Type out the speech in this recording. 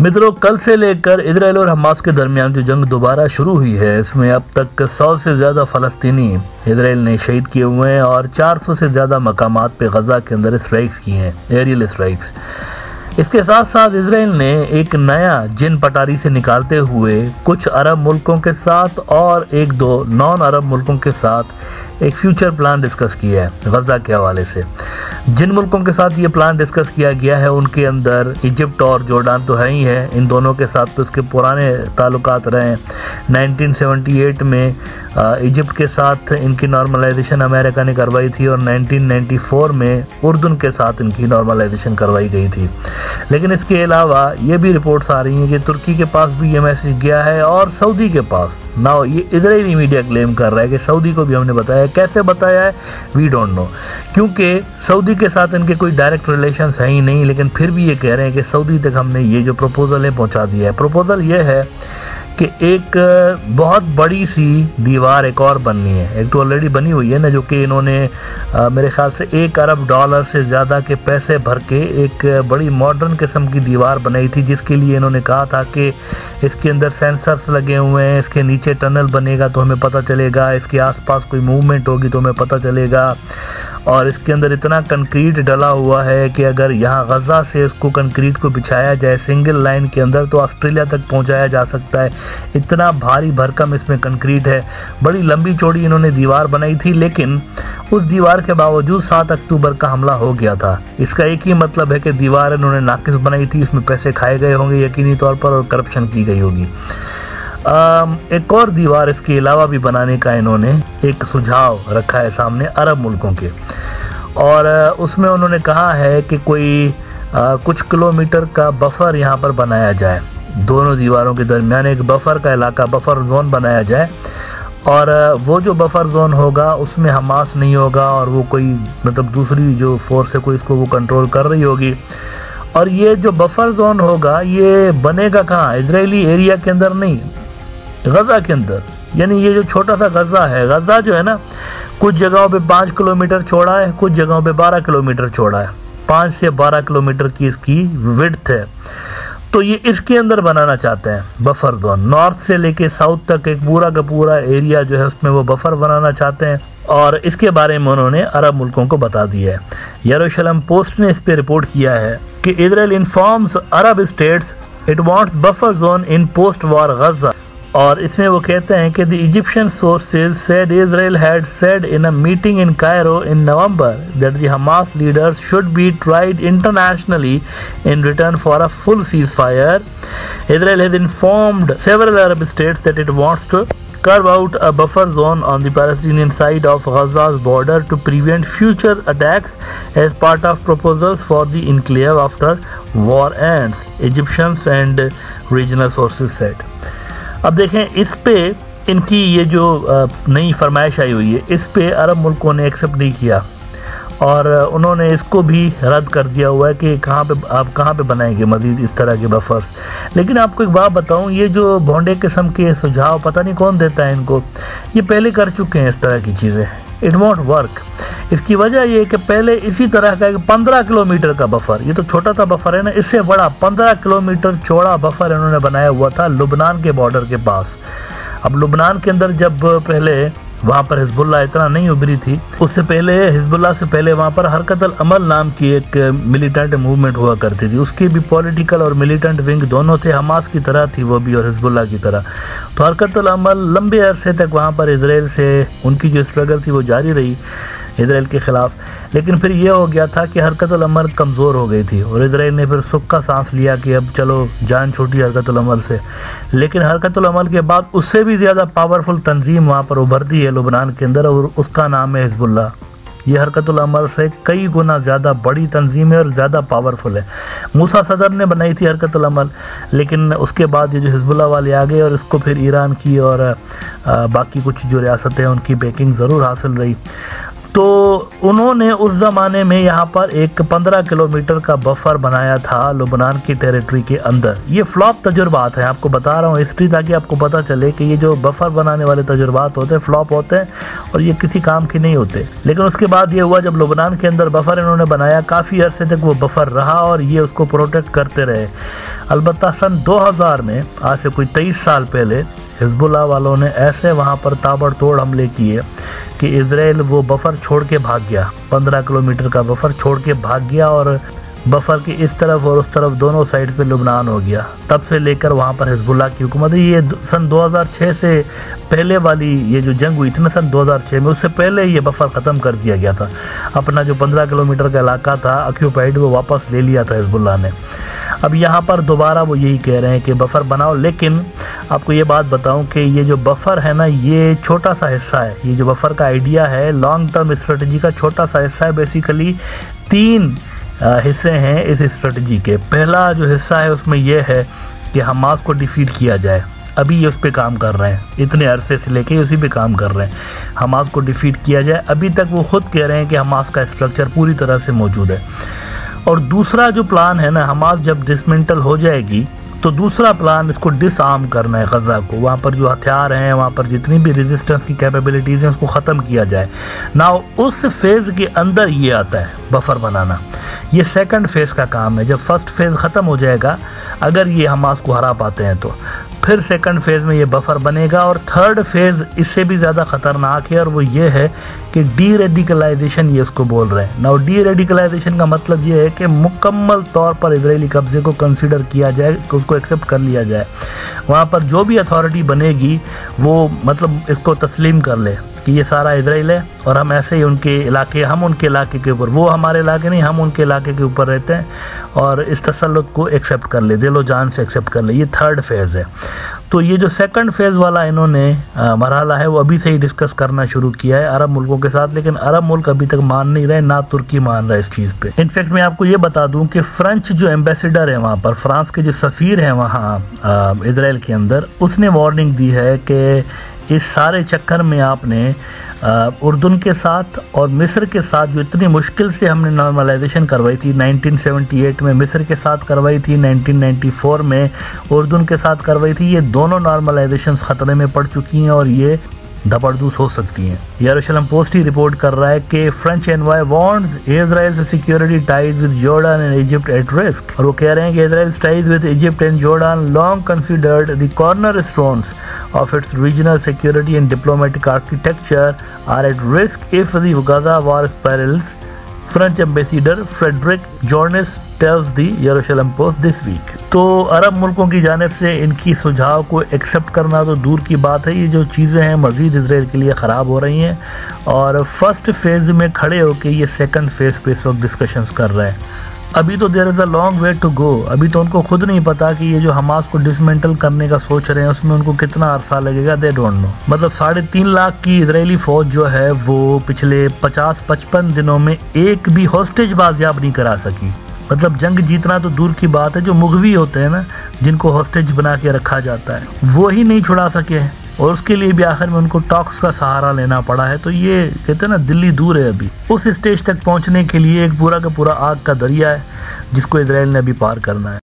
متروں کل سے لے کر اسرائیل اور حماس کے درمیان جو جنگ دوبارہ شروع ہوئی ہے، اس میں اب تک سو سے زیادہ فلسطینی اسرائیل نے شہید کیے ہوئے ہیں اور چار سو سے زیادہ مقامات پہ غزہ کے اندر اسٹرائکس کی ہیں ایریل اسٹرائکس اس کے ساتھ ساتھ اسرائیل نے ایک نیا جن پٹاری سے نکالتے ہوئے کچھ عرب ملکوں کے ساتھ اور ایک دو نان عرب ملکوں کے ساتھ ایک فیوچر پلان ڈسکس کیا ہے، غزہ کے حوالے سے۔ جن ملکوں کے ساتھ یہ پلان ڈسکس کیا گیا ہے، ان کے اندر ایجپٹ اور جورڈان تو ہے ہی ہے ان دونوں کے ساتھ تو اس کے پرانے تعلقات رہے ہیں۔ نائنٹین سیونٹی ایٹ میں ایجپٹ کے ساتھ ان کی نارملائزیشن امریکہ نے کروائی تھی اور نائنٹین نائنٹی فور میں اردن کے ساتھ ان کی نارملائزیشن کروائی گئی تھی۔ لیکن اس کے علاوہ یہ بھی رپورٹس آ رہی ہیں کہ ترکی کے پاس بھی یہ میسیج گیا ہے اور سعودی کے پاس۔ نہ یہ اسرائیلی میڈیا کلیم کر رہا ہے کہ سعودی کو بھی ہم نے بتایا ہے۔ کیسے بتایا ہے؟ وی ڈونٹ نو کیونکہ سعودی کے ساتھ ان کے کوئی ڈائریکٹ ریلیشنس ہیں ہی نہیں، لیکن پھر بھی یہ کہہ رہے ہیں کہ سعودی تک ہم نے یہ جو پروپوزل ہے پہنچا دیا ہے۔ پروپوزل یہ ہے کہ ایک بہت بڑی سی دیوار ایک اور بننی ہے۔ ایک تو آلریڈی بنی ہوئی ہے نا جو کہ انہوں نے میرے خیال سے ایک ارب ڈالر سے زیادہ کے پیسے بھر کے ایک بڑی ماڈرن قسم کی دیوار بنائی تھی، جس کے لیے انہوں نے کہا تھا کہ اس کے اندر سینسرز لگے ہوئے ہیں، اس کے نیچے ٹنل بنے گا تو ہمیں پتہ چلے گا، اس کے آس پاس کوئی موومنٹ ہوگی تو ہمیں پتہ چلے گا۔ اور اس کے اندر اتنا کنکریٹ ڈلا ہوا ہے کہ اگر یہاں غزہ سے اس کو کنکریٹ کو بچھایا جائے سنگل لائن کے اندر تو آسٹریلیا تک پہنچایا جا سکتا ہے۔ اتنا بھاری بھرکم اس میں کنکریٹ ہے۔ بڑی لمبی چوڑی انہوں نے دیوار بنائی تھی، لیکن اس دیوار کے باوجود سات اکتوبر کا حملہ ہو گیا تھا۔ اس کا ایک ہی مطلب ہے کہ دیوار انہوں نے ناقص بنائی تھی، اس میں پیسے کھائے گئے ہوں گے، یقینی طور پر اور کرپشن کی گئی ہوگی۔ ایک اور دیوار اس کے علاوہ بھی بنانے کا انہوں نے ایک سجھاؤ رکھا ہے سامنے عرب ملکوں کے۔ اور اس میں انہوں نے کہا ہے کہ کوئی کچھ کلومیٹر کا بفر یہاں پر بنایا جائے۔ دونوں دیواروں کے درمیان ایک بفر کا علاقہ، بفر زون بنایا جائے۔ اور وہ جو بفر زون ہوگا، اس میں حماس نہیں ہوگا اور وہ کوئی مطلب دوسری جو فورس ہے، کوئی اس کو وہ کنٹرول کر رہی ہوگی۔ اور یہ جو بفر زون ہوگا، یہ بنے گا کہاں؟ اسرائیلی ایریا کے اندر نہیں۔ غزہ کے اندر۔ یعنی یہ جو چھوٹا سا غزہ ہے، غزہ جو ہے نا، کچھ جگہوں پہ پانچ کلومیٹر چوڑا ہے، کچھ جگہوں پہ بارہ کلومیٹر چوڑا ہے۔ پانچ سے بارہ کلومیٹر کی اس کی وڈت ہے۔ تو یہ اس کے اندر بنانا چاہتے ہیں بفر زون نارتھ سے لے کے ساؤتھ تک ایک پورا کا پورا ایریا جو ہے، اس میں وہ بفر بنانا چاہتے ہیں۔ اور اس کے بارے میں انہوں نے عرب ملکوں کو بتا دیا ہے۔ یروشلم پوسٹ نے اس پہ رپورٹ کیا ہے کہ Israel informs Arab states it wants buffer zone in post war Gaza اور اس میں وہ کہتے ہیں کہ the Egyptian sources said Israel had said in a meeting in Cairo in November that the Hamas leaders should be tried internationally in return for a full ceasefire Israel has informed several Arab states that it wants to carve out a buffer zone on the Palestinian side of Gaza's border to prevent future attacks as part of proposals for the enclave after war ends, Egyptians and regional sources said. اب دیکھیں، اس پہ ان کی یہ جو نئی فرمائش آئی ہوئی ہے، اس پہ عرب ملکوں نے ایکسپٹ نہیں کیا۔ اور انہوں نے اس کو بھی رد کر دیا ہوا ہے کہ کہاں پہ، آپ کہاں پہ بنائیں گے مزید اس طرح کے بفرس لیکن آپ کو ایک بات بتاؤں، یہ جو بھونڈے قسم کے سجھاؤ پتہ نہیں کون دیتا ہے ان کو۔ یہ پہلے کر چکے ہیں اس طرح کی چیزیں۔ اٹ وانٹ ورک اس کی وجہ یہ کہ پہلے اسی طرح کا ایک پندرہ کلومیٹر کا بفر، یہ تو چھوٹا سا بفر ہے نا، اس سے بڑا پندرہ کلومیٹر چوڑا بفر انہوں نے بنایا ہوا تھا لبنان کے بارڈر کے پاس۔ اب لبنان کے اندر جب پہلے وہاں پر حزب اللہ اتنا نہیں ابری تھی۔ اس سے پہلے حزب اللہ سے پہلے وہاں پر حرکت العمل نام کی ایک ملیٹنٹ موومنٹ ہوا کرتی تھی۔ اس کی بھی پولیٹیکل اور ملیٹنٹ ونگ دونوں تھے حماس کی طرح تھی، وہ بھی اور حزب اللہ کی طرح۔ تو حرکت العمل لمبے عرصے تک وہاں پر اسرائیل سے ان کی جو اسٹرگل تھی وہ جاری رہی۔ اسرائیل کے خلاف۔ لیکن پھر یہ ہو گیا تھا کہ حرکت العمل کمزور ہو گئی تھی اور اسرائیل نے پھر سکھ سانس لیا کہ اب چلو جان چھوٹی حرکت العمل سے۔ لیکن حرکت العمل کے بعد اس سے بھی زیادہ پاورفل تنظیم وہاں پر ابھرتی ہے لبنان کے اندر اور اس کا نام ہے حزب اللہ۔ یہ حرکت العمل سے کئی گنا زیادہ بڑی تنظیم ہے اور زیادہ پاورفل ہے۔ موسیٰ صدر نے بنائی تھی حرکت العمل، لیکن اس کے بعد یہ جو حزب اللہ والے آگے اور اس کو پھر ایران کی اور باقی کچھ جو ریاستیں ہیں، ان کی بیکنگ ضرور حاصل رہی۔ تو انہوں نے اس زمانے میں یہاں پر ایک پندرہ کلومیٹر کا بفر بنایا تھا لبنان کی ٹیریٹری کے اندر۔ یہ فلاپ تجربات ہیں، آپ کو بتا رہا ہوں ہسٹری تاکہ آپ کو پتا چلے کہ یہ جو بفر بنانے والے تجربات ہوتے ہیں فلاپ ہوتے ہیں اور یہ کسی کام کے نہیں ہوتے۔ لیکن اس کے بعد یہ ہوا جب لبنان کے اندر بفر انہوں نے بنایا، کافی عرصے تک وہ بفر رہا اور یہ اس کو پروٹیکٹ کرتے رہے۔ البتہ سن دو ہزار میں، آج سے کوئی تیئیس سال پہلے حزب اللہ والوں نے ایسے وہاں پر تابڑ توڑ حملے کیے کہ اسرائیل وہ بفر چھوڑ کے بھاگ گیا۔ پندرہ کلومیٹر کا بفر چھوڑ کے بھاگ گیا اور بفر کی اس طرف اور اس طرف دونوں سائڈ پہ لبنان ہو گیا۔ تب سے لے کر وہاں پر حزب اللہ کی حکومت ہے یہ سن دو ہزار چھ سے پہلے والی یہ جو جنگ ہوئی تھی نا سن دو ہزار چھ میں، اس سے پہلے یہ بفر ختم کر دیا گیا تھا۔ اپنا جو پندرہ کلومیٹر کا علاقہ تھا اکیوپائڈ وہ واپس لے لیا تھا حزب اللہ نے۔ اب یہاں پر دوبارہ وہ یہی کہہ رہے ہیں کہ بفر بناؤ، لیکن آپ کو یہ بات بتاؤں کہ یہ جو بفر ہے نا، یہ چھوٹا سا حصہ ہے۔ یہ جو بفر کا آئیڈیا ہے لانگ ٹرم اسٹریٹجی کا چھوٹا سا حصہ ہے۔ بیسیکلی تین حصے ہیں اس اسٹریٹجی کے۔ پہلا جو حصہ ہے، اس میں یہ ہے کہ حماس کو ڈیفیٹ کیا جائے۔ ابھی یہ اس پہ کام کر رہے ہیں۔ اتنے عرصے سے لے کے اسی پہ کام کر رہے ہیں۔ حماس کو ڈیفیٹ کیا جائے۔ ابھی تک وہ خود کہہ رہے ہیں کہ حماس کا اسٹرکچر پوری طرح سے موجود ہے۔ اور دوسرا جو پلان ہے نا، حماس جب ڈسمنٹل ہو جائے گی، تو دوسرا پلان اس کو ڈس آرم کرنا ہے غزہ کو۔ وہاں پر جو ہتھیار ہیں، وہاں پر جتنی بھی ریزسٹنس کی کیپیبلٹیز ہیں، اس کو ختم کیا جائے۔ نا اس فیز کے اندر یہ آتا ہے بفر بنانا۔ یہ سیکنڈ فیز کا کام ہے۔ جب فرسٹ فیز ختم ہو جائے گا، اگر یہ حماس کو ہرا پاتے ہیں تو۔ پھر سیکنڈ فیز میں یہ بفر بنے گا اور تھرڈ فیز اس سے بھی زیادہ خطرناک ہے اور وہ یہ ہے کہ ڈی ریڈیکلائزیشن یہ اس کو بول رہے ہیں. نا ڈی ریڈیکلائزیشن کا مطلب یہ ہے کہ مکمل طور پر اسرائیلی قبضے کو کنسیڈر کیا جائے اس کو ایکسیپٹ کر لیا جائے. وہاں پر جو بھی اتھارٹی بنے گی، وہ مطلب اس کو تسلیم کر لے. کہ یہ سارا اسرائیل ہے اور ہم ایسے ہی ان کے علاقے، ہم ان کے علاقے کے اوپر، وہ ہمارے علاقے نہیں، ہم ان کے علاقے کے اوپر رہتے ہیں اور اس تسلط کو ایکسیپٹ کر لے، دل و جان سے ایکسیپٹ کر لے، یہ تھرڈ فیز ہے۔ تو یہ جو سیکنڈ فیز والا انہوں نے مرحلہ ہے، وہ ابھی سے ہی ڈسکس کرنا شروع کیا ہے عرب ملکوں کے ساتھ، لیکن عرب ملک ابھی تک مان نہیں رہے، نہ ترکی مان رہا ہے اس چیز پہ۔ انفیکٹ میں آپ کو یہ بتا دوں کہ فرنچ جو ایمبیسیڈر ہے وہاں پر، فرانس کے جو سفیر ہیں وہاں اسرائیل کے اندر، اس نے وارننگ دی ہے کہ اس سارے چکر میں آپ نے اردن کے ساتھ اور مصر کے ساتھ جو اتنی مشکل سے ہم نے نارملائزیشن کروائی تھی نائنٹین سیونٹی ایٹ میں مصر کے ساتھ کروائی تھی نائنٹین نائنٹی فور میں اردن کے ساتھ کروائی تھی، یہ دونوں نارملائزیشنز خطرے میں پڑ چکی ہیں اور یہ دبردوس ہو سکتی ہیں۔ یروشلم پوسٹ ہی رپورٹ کر رہا ہے کہ فرنچ انوائے وانڈز اسرائیل سے security ties with Jordan and Egypt at risk. اور وہ کہہ رہے ہیں کہ Israel ties with Egypt and Jordan long considered the cornerstones of its regional security and diplomatic architecture are at risk if the Gaza war spirals, French Ambassador Frederick Journes tells the Jerusalem Post this week. تو عرب ملکوں کی جانب سے ان کی سجھاؤ کو accept کرنا تو دور کی بات ہے۔ یہ جو چیزیں ہیں مزید اسرائیل کے لیے خراب ہو رہی ہیں۔ اور فرسٹ فیز میں کھڑے ہو کے یہ سیکنڈ فیز پہ اس وقت ڈسکشنز کر رہے ہیں۔ ابھی تو دیر از a long way to go ابھی تو ان کو خود نہیں پتا کہ یہ جو حماس کو ڈسمنٹل کرنے کا سوچ رہے ہیں، اس میں ان کو کتنا عرصہ لگے گا؟ دے ڈونٹ نو مطلب ساڑھے تین لاکھ کی اسرائیلی فوج جو ہے، وہ پچھلے پچاس پچپن دنوں میں ایک بھی ہاسٹیج بازیاب نہیں کرا سکی۔ مطلب جنگ جیتنا تو دور کی بات ہے جو مغوی ہوتے ہیں نا، جن کو ہوسٹیج بنا کے رکھا جاتا ہے۔ وہی نہیں چھڑا سکے ہیں۔ اور اس کے لیے بھی آخر میں ان کو ٹاکس کا سہارا لینا پڑا ہے۔ تو یہ کہتے ہیں نا، دلی دور ہے ابھی۔ اس اسٹیج تک پہنچنے کے لیے ایک پورا کا پورا آگ کا دریا ہے، جس کو اسرائیل نے ابھی پار کرنا ہے۔